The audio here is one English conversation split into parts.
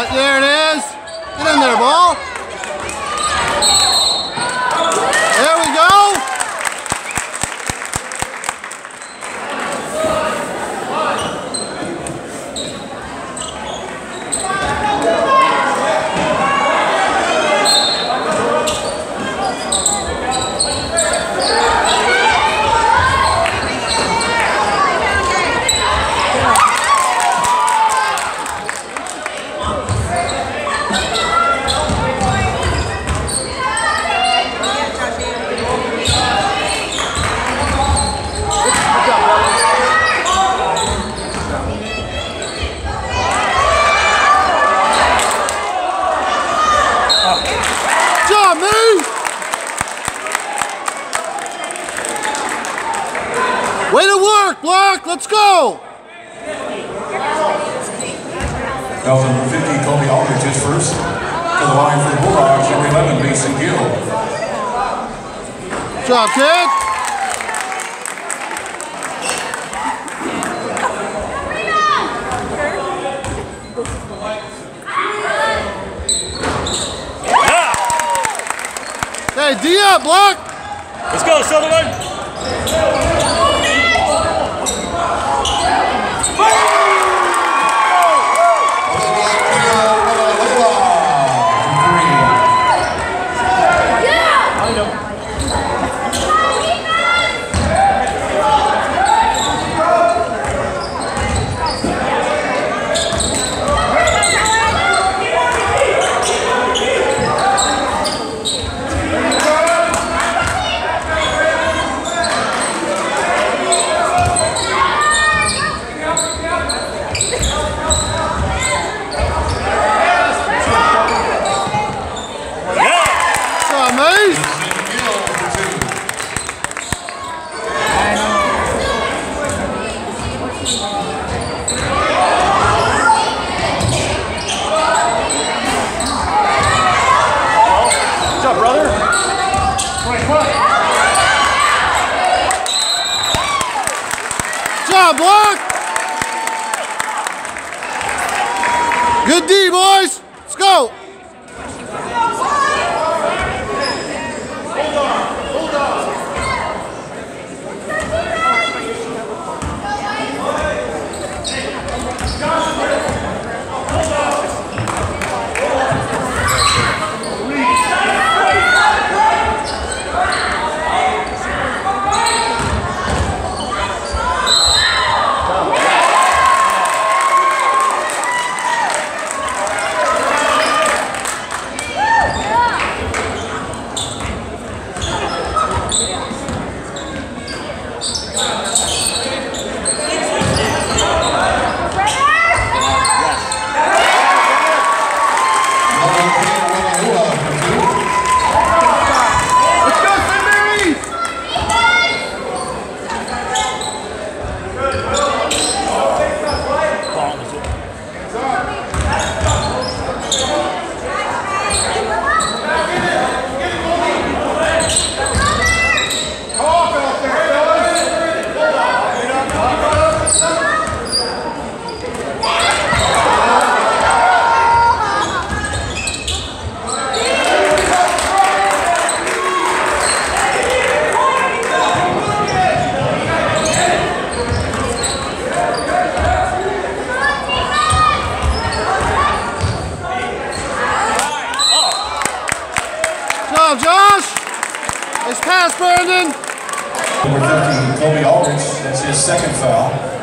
out. There it is. job, kid. Yeah. Hey, Dia, block. Let's go, Sutherlin. nice. Nice pass, Brandon! Number 13, Kobe Aldrich, that's his second foul.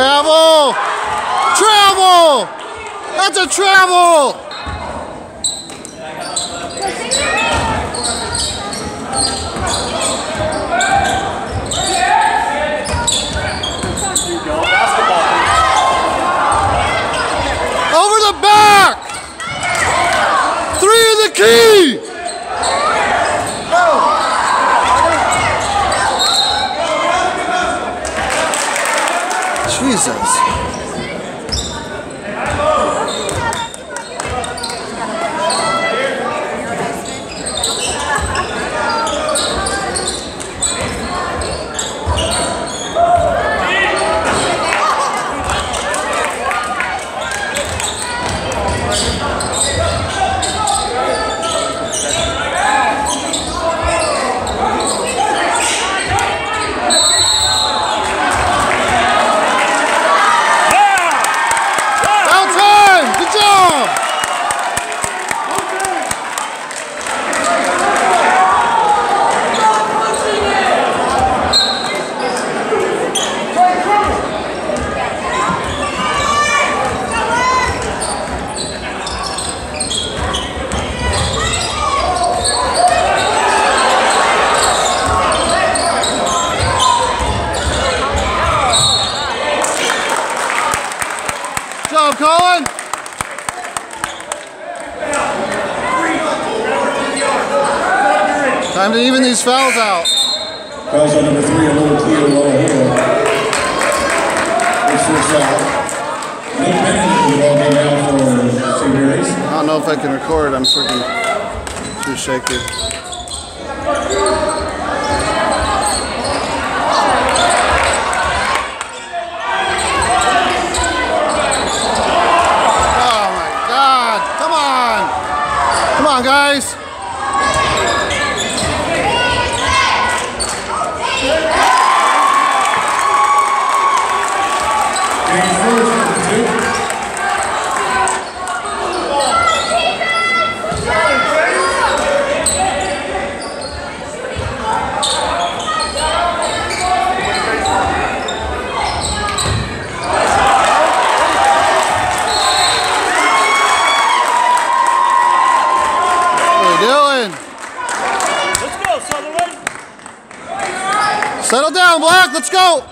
Travel! Travel! That's a travel! Over the back! Three in the key! Jesus. Foul time! Good job! Good job, Colin! Time to even these fouls out. Fouls on number three, a little clear, low hill. This is, uh, Nick Bennett, ball game down for St. Mary's. I don't know if I can record. I'm freaking too shaky. Oh my God! Come on! Come on, guys! What are you doing? Let's go, Sutherlin. Settle down, Black. Let's go.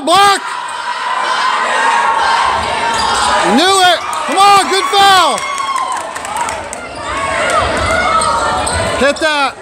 Vanderbilt block. Knew it. Come on, good foul. Hit that.